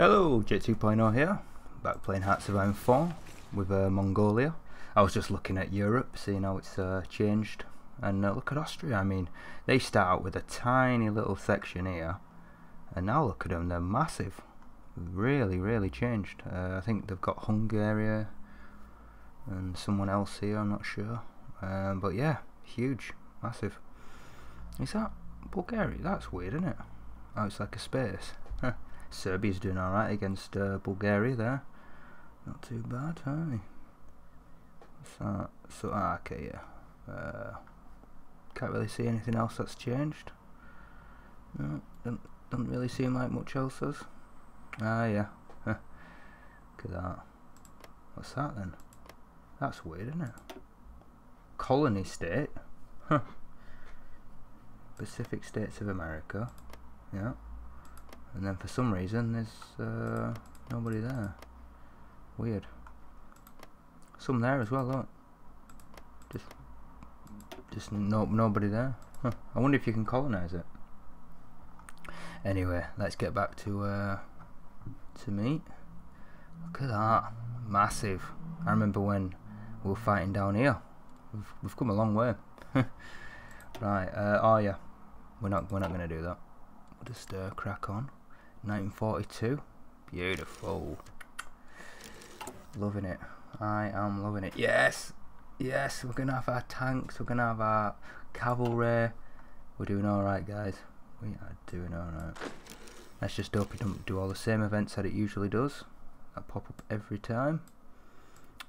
Hello, Jake 2.0 here, back playing Hearts of Iron 4 with uh, Mongolia. I was just looking at Europe, seeing how it's uh, changed, and uh, look at Austria, I mean, they start out with a tiny little section here, and now look at them, they're massive, really, really changed. Uh, I think they've got Hungary and someone else here, I'm not sure, um, but yeah, huge, massive. Is that Bulgaria? That's weird, isn't it? Oh, it's like a space. Serbia's doing alright against uh, Bulgaria there. Not too bad, hey? That? So, ah, okay, yeah. Uh, can't really see anything else that's changed. No, doesn't, doesn't really seem like much else has. Ah, yeah. Look at that. What's that then? That's weird, isn't it? Colony state. Huh. Pacific States of America. Yeah. And then for some reason there's uh, nobody there. Weird. Some there as well, look. Just just no nobody there. Huh. I wonder if you can colonize it. Anyway, let's get back to uh, to meat. Look at that. Massive. I remember when we were fighting down here. We've, we've come a long way. right, uh, oh yeah. We're not we're not gonna do that. We'll just uh, crack on. 1942. Beautiful. Loving it. I am loving it. Yes! Yes, we're going to have our tanks, we're going to have our cavalry. We're doing alright, guys. We are doing alright. Let's just hope it don't do all the same events that it usually does. That pop up every time.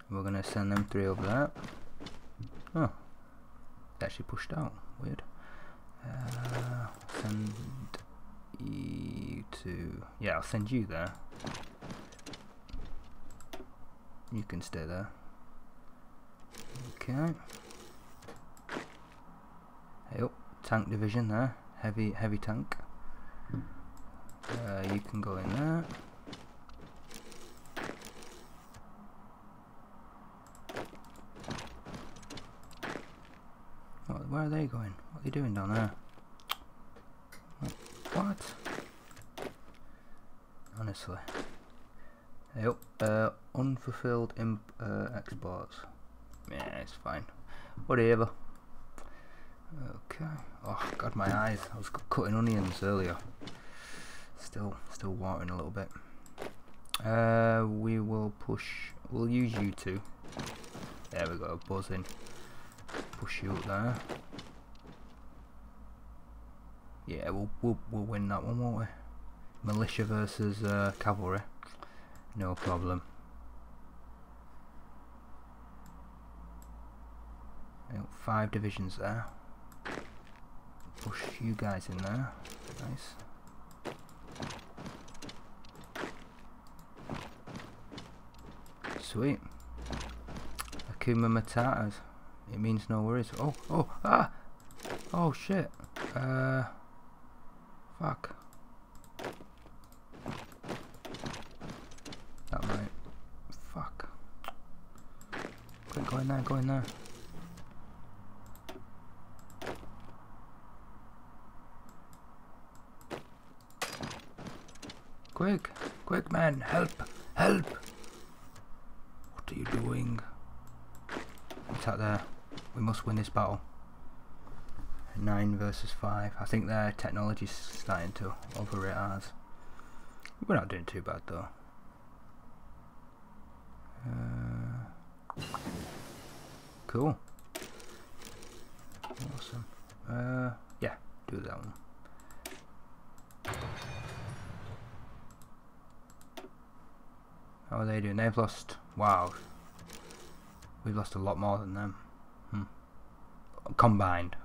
We're going to send them three over there. Oh. They actually pushed out. Weird. Uh, send you to... Yeah, I'll send you there. You can stay there. Okay. Hey up, tank division there. Heavy, heavy tank. Uh, you can go in there. Where are they going? What are they doing down there? What? Honestly. Yep. Uh, unfulfilled imp uh, exports. Yeah, it's fine. Whatever. Okay. Oh god, my eyes. I was cutting onions earlier. Still, still watering a little bit. Uh, we will push. We'll use you two. There we go. Buzzing. Push you up there. Yeah, we'll, we'll, we'll win that one, won't we? Militia versus uh, cavalry. No problem. Five divisions there. Push you guys in there. Nice. Sweet. Hakuna Matatas. It means no worries. Oh, oh, ah! Oh shit. Uh... Fuck. That might. Fuck. Quick, go in there, go in there. Quick, quick man, help, help! What are you doing? What's out there? We must win this battle. 9 versus 5. I think their technology's starting to overrate ours. We're not doing too bad though. Uh, cool. Awesome. Uh, yeah, do that one. How are they doing? They've lost. Wow. We've lost a lot more than them. Hmm. Combined.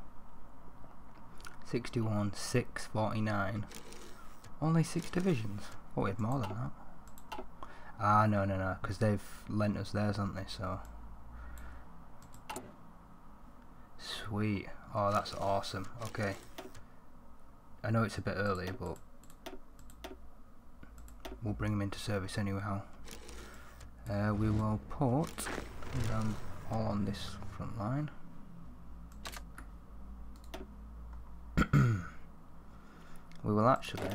61, 6, 49. Only 6 divisions? Oh, we had more than that. Ah, no, no, no, because they've lent us theirs, haven't they, so... Sweet. Oh, that's awesome. Okay. I know it's a bit early, but... We'll bring them into service anyhow. Uh, we will put them all on this front line. We will actually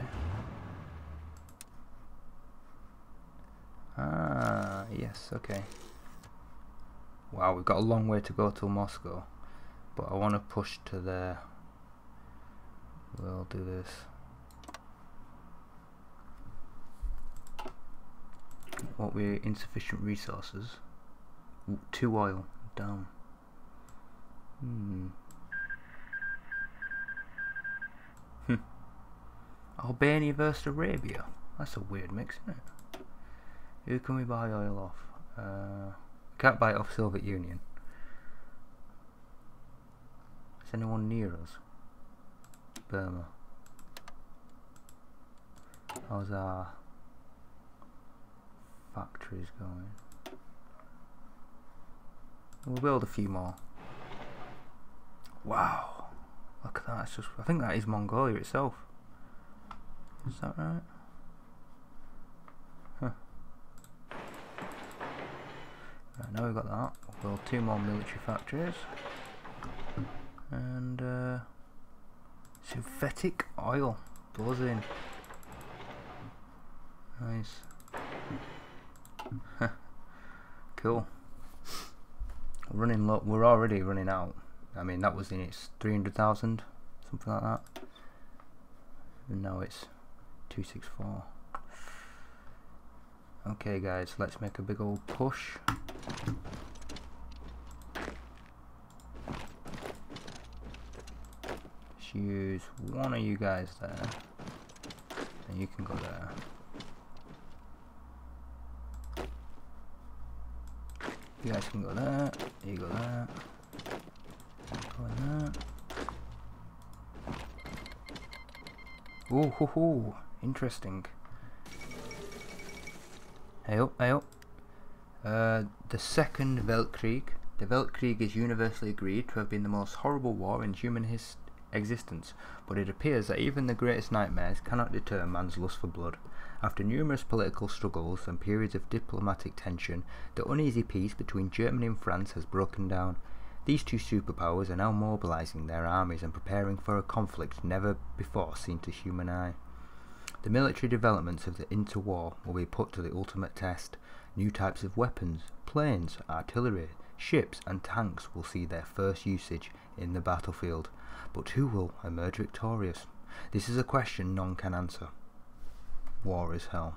ah yes, okay. Wow, we've got a long way to go till Moscow. But I want to push to there. We'll do this. What we insufficient resources. Two oil. Damn. Hmm. Hmm. Albania versus Arabia. That's a weird mix, isn't it? Who can we buy oil off? Uh, can't buy it off Soviet Union. Is anyone near us? Burma. How's our factories going? We'll build a few more. Wow. Look at that. It's just, I think that is Mongolia itself. Is that right? Huh. Right, now we've got that. We'll build two more military factories. And uh, synthetic oil. Buzzing. Nice. cool. Running low. We're already running out. I mean, that was in its 300,000, something like that. And now it's 264. Okay, guys, let's make a big old push. Let's use one of you guys there. And you can go there. You guys can go there. You go there. Go in there. Ooh, hoo, hoo. Interesting. Hey up. Uh, the Second Weltkrieg. The Weltkrieg is universally agreed to have been the most horrible war in human his existence, but it appears that even the greatest nightmares cannot deter man's lust for blood. After numerous political struggles and periods of diplomatic tension, the uneasy peace between Germany and France has broken down. These two superpowers are now mobilizing their armies and preparing for a conflict never before seen to human eye. The military developments of the interwar will be put to the ultimate test. New types of weapons, planes, artillery, ships and tanks will see their first usage in the battlefield. But who will emerge victorious? This is a question none can answer. War is hell.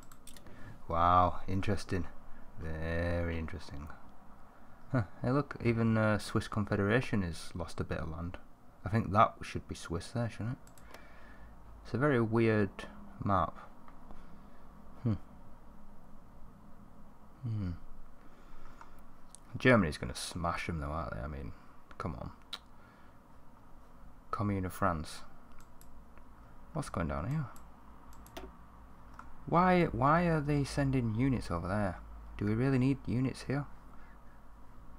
Wow, interesting. Very interesting. Huh, hey look, even uh, Swiss Confederation has lost a bit of land. I think that should be Swiss there, shouldn't it? It's a very weird map. Hmm. Hmm. Germany's going to smash them though, aren't they? I mean, come on. Commune of France. What's going down here? Why why are they sending units over there? Do we really need units here?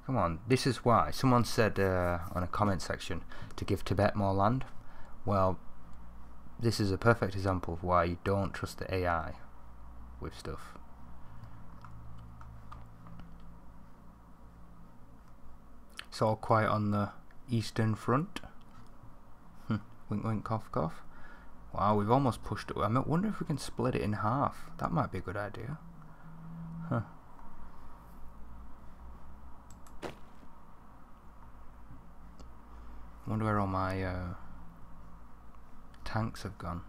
Come on, this is why. Someone said uh, on a comment section to give Tibet more land. Well, this is a perfect example of why you don't trust the AI with stuff. It's all quiet on the eastern front. Hmm, wink wink cough cough. Wow, we've almost pushed it. I wonder if we can split it in half. That might be a good idea. Huh. wonder where all my uh, tanks have gone.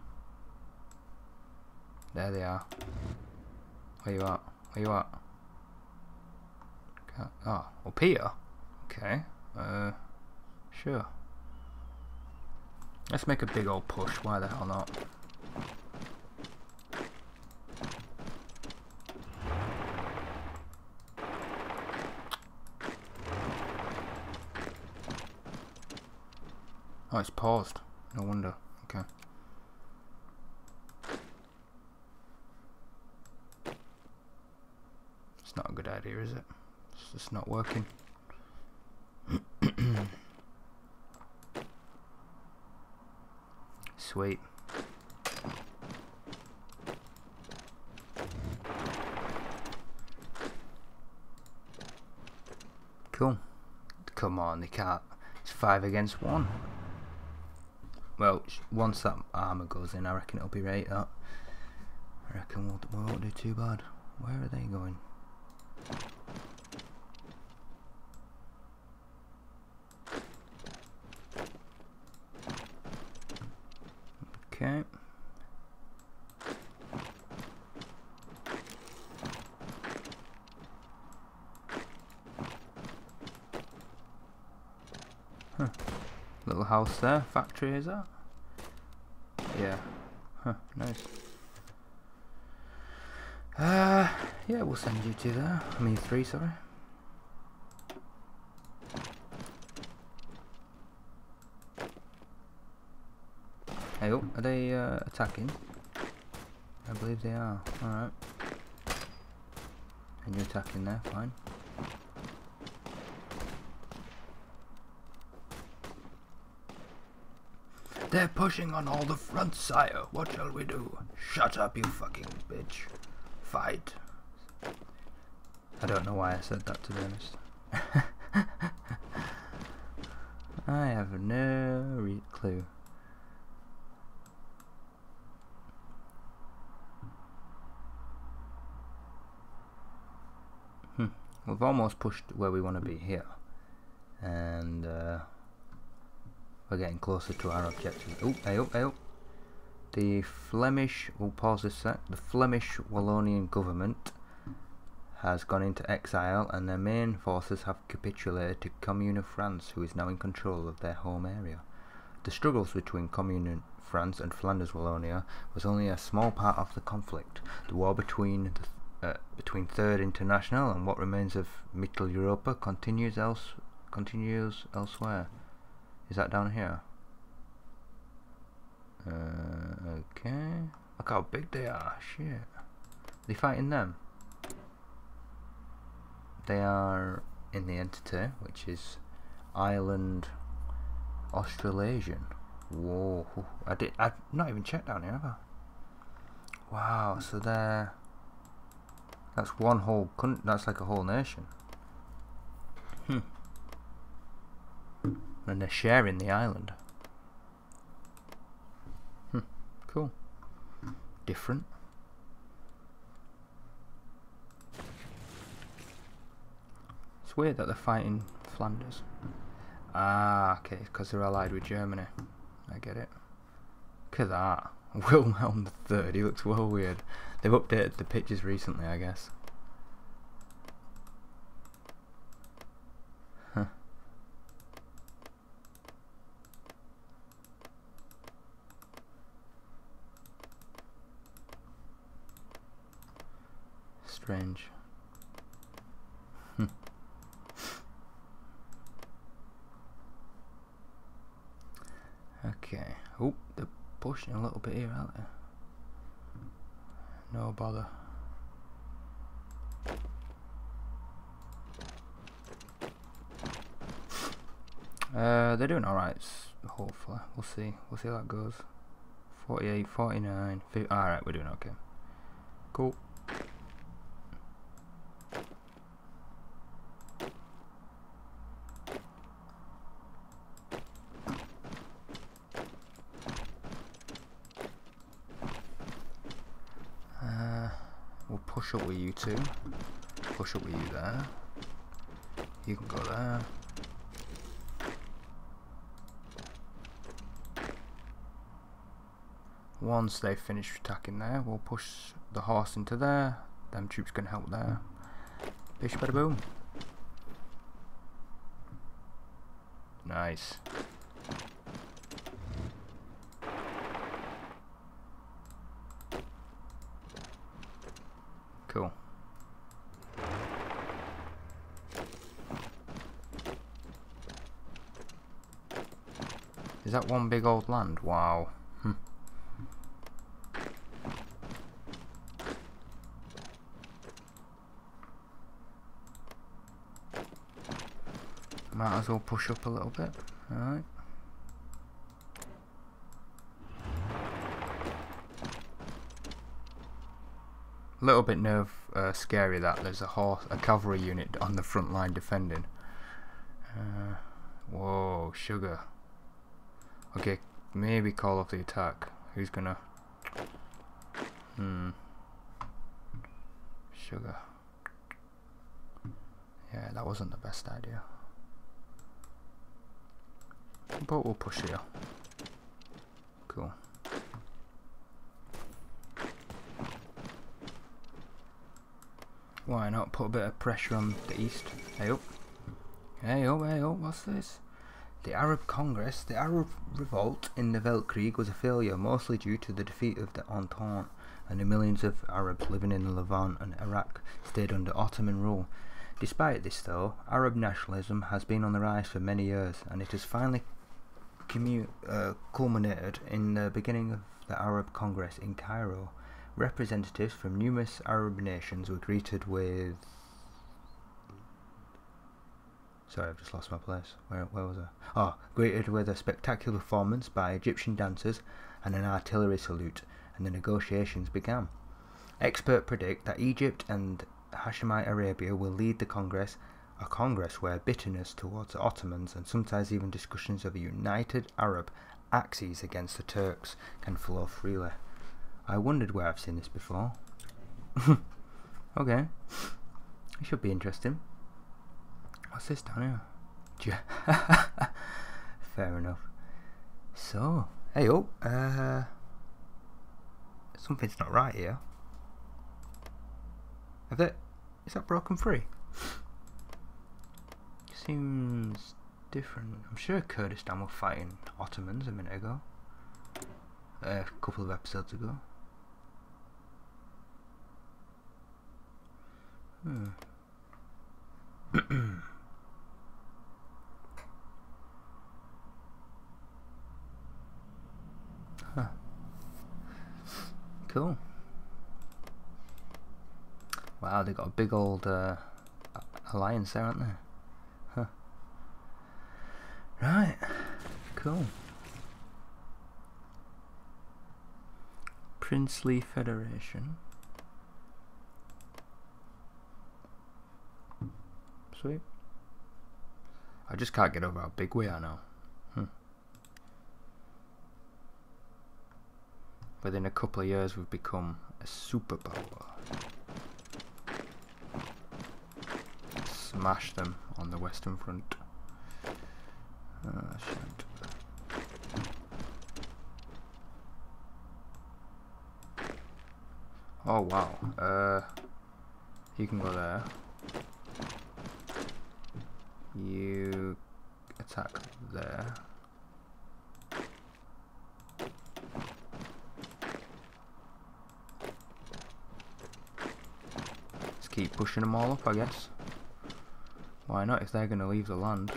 There they are. Where you at? Where you at? Oh, up here? Okay. Uh, sure. Let's make a big old push, why the hell not? Oh, it's paused. No wonder. Okay. It's not a good idea, is it? It's just not working. Sweet. Cool. Come on, they can't. It's five against one. Well, once that armor goes in, I reckon it'll be right up. I reckon we'll, we won't do too bad. Where are they going? Okay. Huh. There. Factory is that? Yeah. Huh, nice. Uh, yeah, we'll send you to there. I mean, three, sorry. Hey, oh, are they uh, attacking? I believe they are. Alright. And you're attacking there, fine. They're pushing on all the fronts, sire. What shall we do? Shut up, you fucking bitch. Fight. I don't know why I said that, to be honest. I have no clue. Hmm. We've almost pushed where we want to be here. And, uh, we're getting closer to our objective. Oh, hey up, hey up. The Flemish, we'll pause this sec, the Flemish Wallonian government has gone into exile and their main forces have capitulated to Commune of France who is now in control of their home area. The struggles between Commune of France and Flanders Wallonia was only a small part of the conflict. The war between the uh, between Third International and what remains of Mitteleuropa continues else continues elsewhere. Is that down here? Uh, okay. Look how big they are. Shit. Are they fighting them? They are in the Entente, which is Ireland Australasian. Whoa. I did I've not even checked down here, have I? Wow, so they're that's one whole country that's like a whole nation. And they're sharing the island. Hmm. Cool. Different. It's weird that they're fighting Flanders. Ah, okay, because they're allied with Germany. I get it. Look at that. Wilhelm III, he looks well weird. They've updated the pictures recently, I guess. Strange. Okay. Oh, they're pushing a little bit here, aren't they? No bother. Uh, they're doing alright, hopefully. We'll see. We'll see how that goes. 48, 49, 50. Alright, we're doing okay. Cool. Uh, we'll push up with you two. Push up with you there. You can go there. Once they finish attacking there, we'll push the horse into there. Them troops can help there. Bish bada boom. Nice. Cool. Is that one big old land? Wow. Hmm. Might as well push up a little bit. Alright. A little bit nerve uh, scary that there's a horse, a cavalry unit on the front line defending. Uh, whoa, sugar. Okay, maybe call off the attack. Who's gonna? Hmm. Sugar. Yeah, that wasn't the best idea. But we'll push here. Cool. Why not put a bit of pressure on the east? Hey up. Hey up, hey up, what's this? The Arab Congress, the Arab revolt in the Weltkrieg was a failure, mostly due to the defeat of the Entente, and the millions of Arabs living in the Levant and Iraq stayed under Ottoman rule. Despite this, though, Arab nationalism has been on the rise for many years, and it has finally uh, culminated in the beginning of the Arab Congress in Cairo. Representatives from numerous Arab nations were greeted with. Sorry, I've just lost my place. Where, where was I? Oh, greeted with a spectacular performance by Egyptian dancers and an artillery salute, and the negotiations began. Experts predict that Egypt and Hashemite Arabia will lead the Congress, a Congress where bitterness towards the Ottomans and sometimes even discussions of a united Arab axis against the Turks can flow freely. I wondered where I've seen this before. okay. It should be interesting. What's this down here? Fair enough. So, hey oh, uh, something's not right here. Have they, is that broken free? Seems different. I'm sure Kurdistan were fighting Ottomans a minute ago. Uh, a couple of episodes ago. Hmm. huh. Cool. Wow, they've got a big old uh, alliance there, aren't they? Huh. Right. Cool. Princely Federation. Sweet. I just can't get over how big we are now. Within a couple of years we've become a superpower. Smash them on the western front. Uh, oh wow. Uh, you can go there. You attack there. Keep pushing them all up, I guess. Why not, if they're going to leave the land.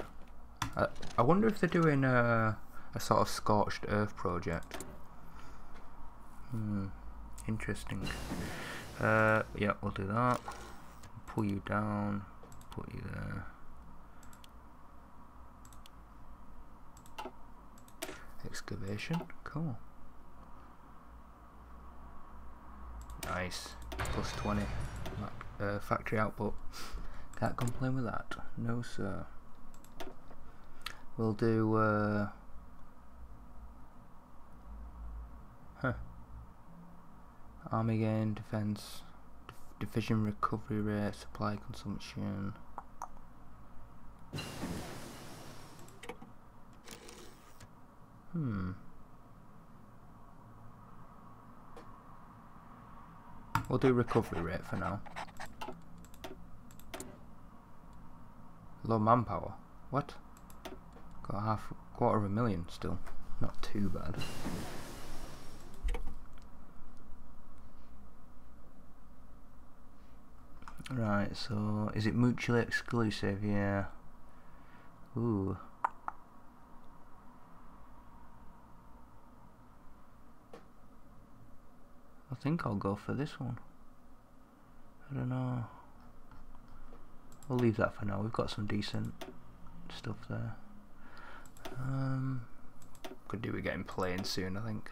I, I wonder if they're doing a, a sort of scorched earth project. Hmm, interesting. Uh, yeah, we'll do that. Pull you down, put you there. Excavation, cool. Nice, plus 20 uh, factory output. Can't complain with that. No, sir. We'll do. Uh, huh. Army gain, defense, division recovery rate, supply consumption. Hmm. We'll do recovery rate for now. Low manpower. What? Got half, quarter of a million still. Not too bad. Right, so is it mutually exclusive? Yeah. Ooh. I think I'll go for this one. I don't know. We'll leave that for now. We've got some decent stuff there. Um, could do with getting playing soon, I think.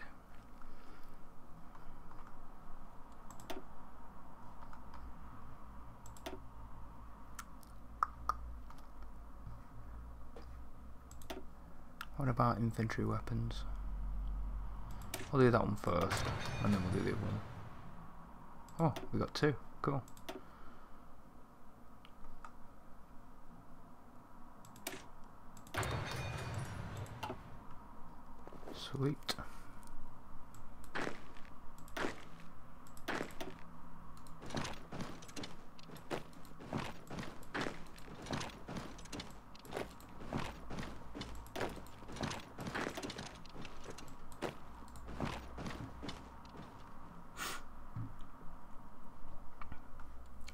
What about infantry weapons? I'll do that one first, and then we'll do the other one. Oh, we got two. Cool. Sweet.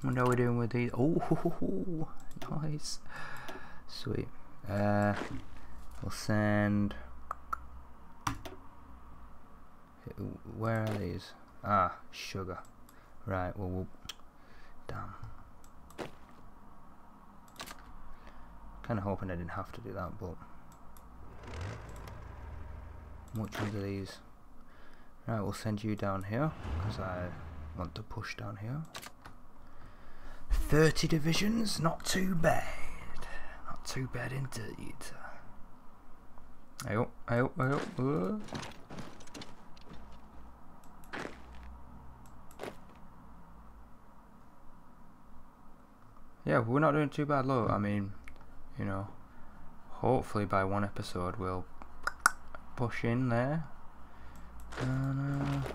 What are we doing with these? Oh, nice. Sweet. Uh, we'll send. Where are these? Ah, sugar. Right, well, we'll. Damn. Kind of hoping I didn't have to do that, but. Ones are these? Right, we'll send you down here, because I want to push down here. 30 divisions, not too bad. Not too bad indeed. Ayo, ayo, ayo. Uh. Yeah, we're not doing too bad, look. I mean, you know, hopefully by one episode we'll push in there. And, uh,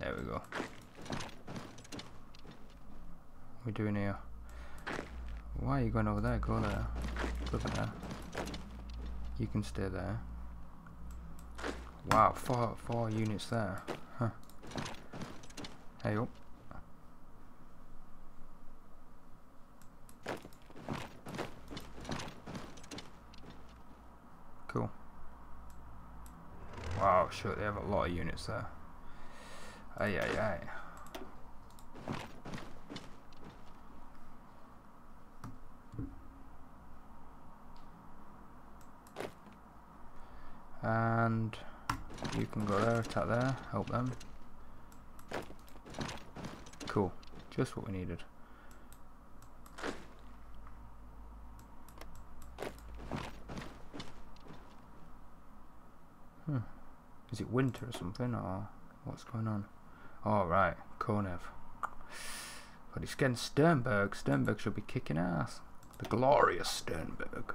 There we go. We're doing here. Why are you going over there? Go there. Go there. You can stay there. Wow, four four units there. Huh. Hey up. Cool. Wow, sure they have a lot of units there. Ay ay ay. And you can go there, attack there, help them. Cool. Just what we needed. Hmm. Is it winter or something, or what's going on? All oh, right, Konev. But he's getting Sternberg. Sternberg should be kicking ass. The glorious Sternberg.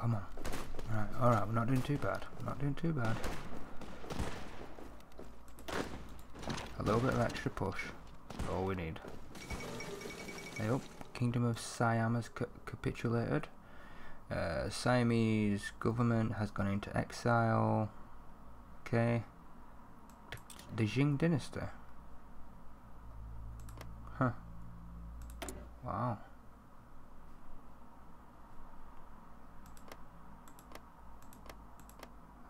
Come on. Alright, alright, we're not doing too bad. We're not doing too bad. A little bit of extra push. All we need. Hey up. Kingdom of Siam has ca capitulated. Uh, Siamese government has gone into exile. Okay. The Jing dynasty. Huh. Wow.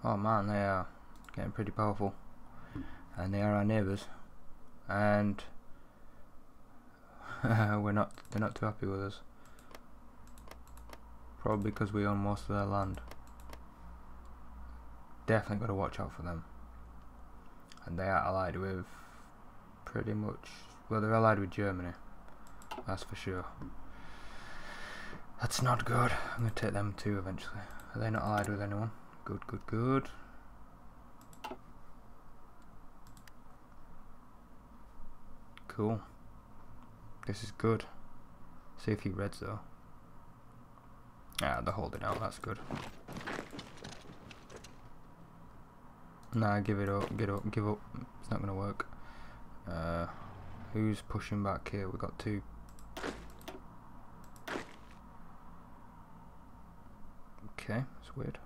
Oh man, they are getting pretty powerful. And they are our neighbours. And we're not they're not too happy with us. Probably because we own most of their land. Definitely got to watch out for them. And they are allied with pretty much well they're allied with Germany. That's for sure. That's not good. I'm gonna take them too eventually. Are they not allied with anyone? Good, good, good. Cool. This is good. See a few reds though. Ah, they're holding out, that's good. Nah, give it up, get up, give up. It's not gonna work. Uh, who's pushing back here? We've got two. Okay, it's weird.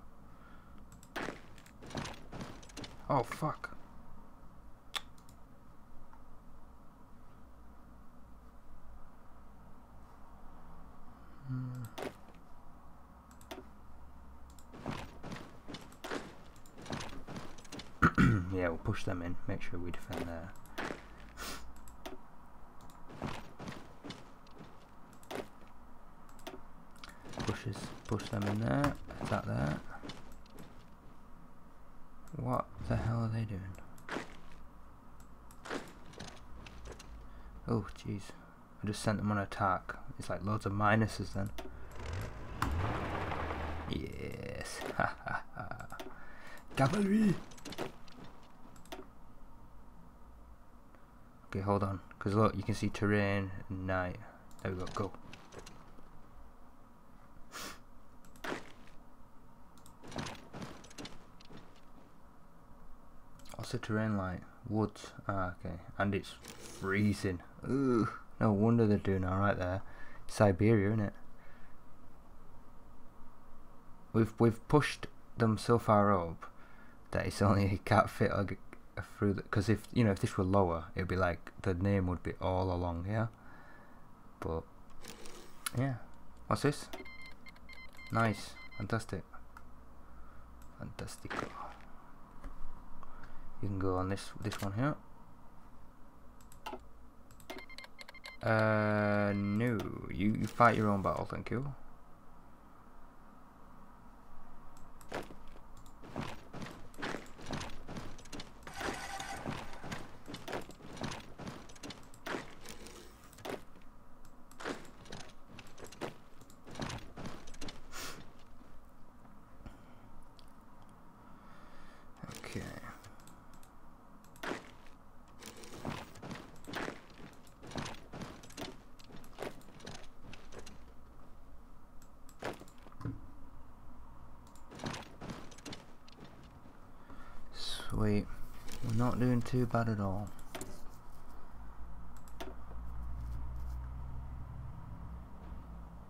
Oh, fuck. Hmm. Yeah, we'll push them in, make sure we defend there. Pushes, push them in there, that there. Doing? Oh, jeez. I just sent them on attack. It's like loads of minuses then. Yes. Ha ha ha. Cavalry! Okay, hold on. Because look, you can see terrain, night. There we go, go. What's the terrain like? Woods. Ah, okay. And it's freezing. Ugh. No wonder they're doing alright there. Siberia, isn't it? We've we've pushed them so far up that it's only it can't fit through the because if you know if this were lower it'd be like the name would be all along here but yeah what's this nice fantastic fantastic you can go on this this one here. Uh no. You, you fight your own battle thank you Sweet. Too bad at all.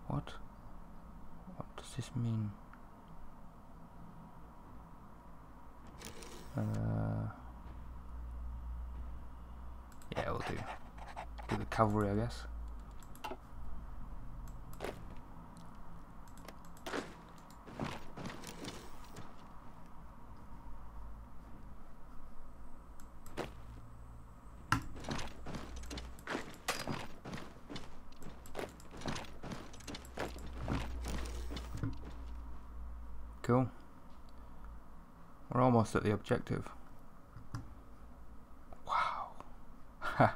What? What does this mean? Uh, yeah, we'll do. Do the cavalry, I guess. Cool. We're almost at the objective. Wow.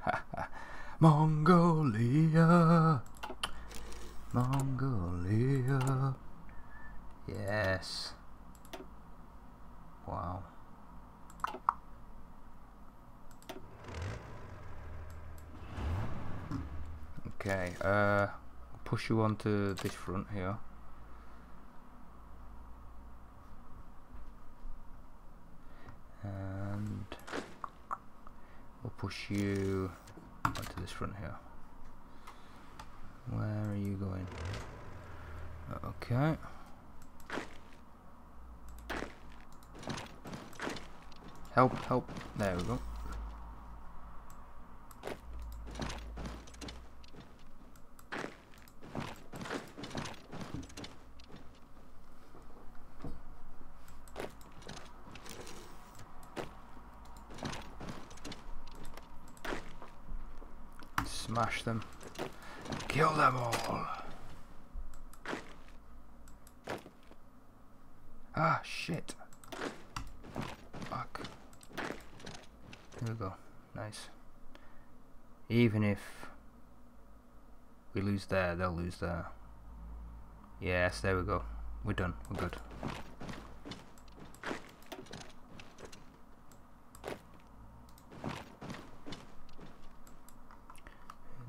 Mongolia. Mongolia. Yes. Wow. Okay, uh, push you onto this front here. Push you to this front here. Where are you going? Okay. Help, help. There we go. Smash them. Kill them all. Ah, shit. Fuck. There we go. Nice. Even if we lose there, they'll lose there. Yes, there we go. We're done. We're good.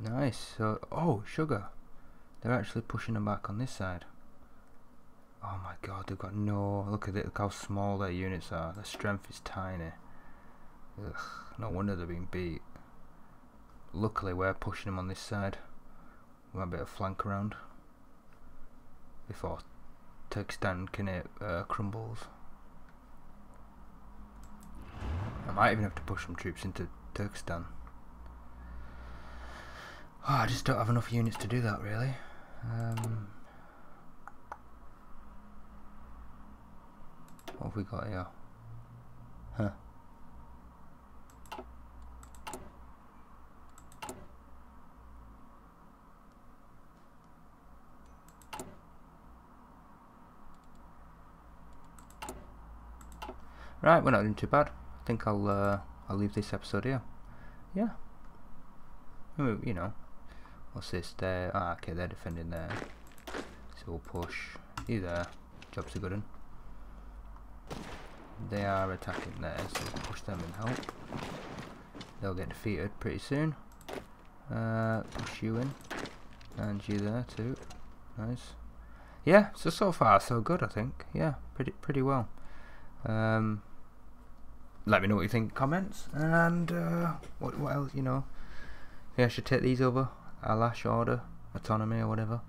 Nice. So, oh, sugar. They're actually pushing them back on this side. Oh my god, they've got no... Look at it, look how small their units are. Their strength is tiny. Ugh, no wonder they're being beat. Luckily, we're pushing them on this side. We might be able to flank around. Before Turkestan can it, uh, crumbles. I might even have to push some troops into Turkestan. Oh, I just don't have enough units to do that really. Um, what have we got here? Huh. Right, we're not doing too bad. I think I'll uh, I'll leave this episode here. Yeah. You know, what's this? There. Ah, okay, they're defending there. So we'll push. You there. Job's a good one. They are attacking there, so we'll push them and help. They'll get defeated pretty soon. Uh, push you in. And you there too. Nice. Yeah, so so far so good I think. Yeah, pretty pretty well. Um, let me know what you think comments and uh, what, what else you know yeah I should take these over Alash Orda autonomy or whatever.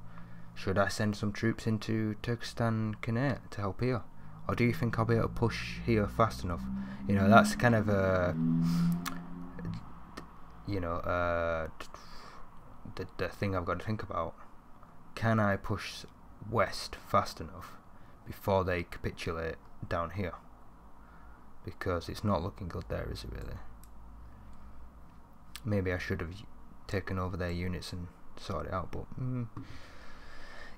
Should I send some troops into Turkestan Khanate to help here? Or do you think I'll be able to push here fast enough? You know that's kind of a you know uh, the, the thing I've got to think about. Can I push west fast enough before they capitulate down here? Because it's not looking good there is it really? Maybe I should have taken over their units and sorted it out but mm,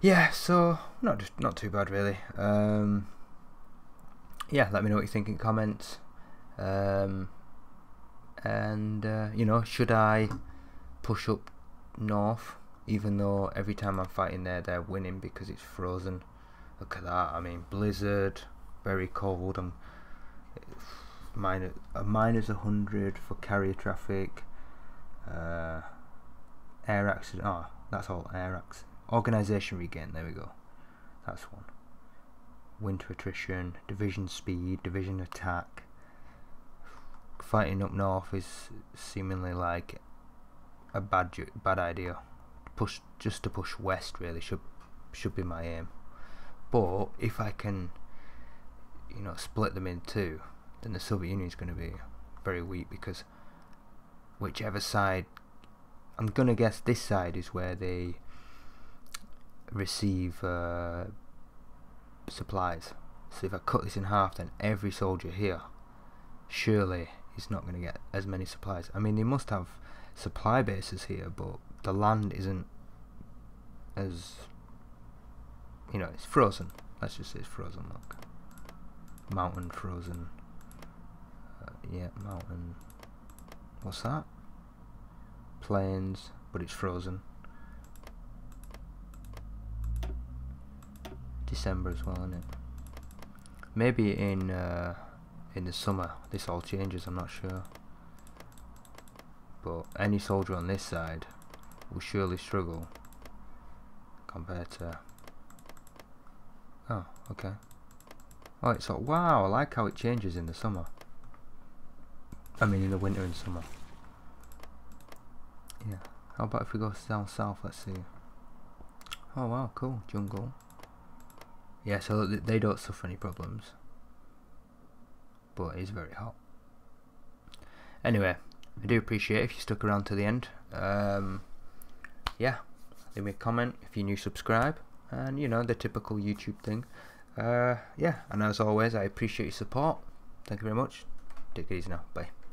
yeah so not just not too bad really. Um, yeah let me know what you think in comments. Um, and uh, you know should I push up north even though every time I'm fighting there they're winning because it's frozen? Look at that. I mean blizzard very cold. I'm minus a minus 100 for carrier traffic. Uh, air accident oh that's all air accident organization regain there we go. That's one. Winter attrition division speed division attack. Fighting up north is seemingly like a bad bad idea. Push just to push west really should should be my aim. But if I can you know split them in two then the Soviet Union is going to be very weak because whichever side I'm to guess this side is where they receive uh, supplies. So if I cut this in half then every soldier here surely is not going to get as many supplies. I mean they must have supply bases here but the land isn't as you know it's frozen. Let's just say it's frozen look. Mountain frozen. Yeah, mountain. What's that? Plains, but it's frozen. December as well, isn't it? Maybe in uh, in the summer this all changes. I'm not sure. But any soldier on this side will surely struggle compared to. Oh, okay. Oh, it's like wow! I like how it changes in the summer. I mean in the winter and summer. Yeah. How about if we go down south, let's see. Oh wow, cool, jungle. Yeah, so they don't suffer any problems. But it is very hot. Anyway, I do appreciate if you stuck around to the end. Um, yeah, leave me a comment if you're new, subscribe, and you know the typical YouTube thing. Uh, yeah, and as always, I appreciate your support. Thank you very much. Take it easy now. Bye.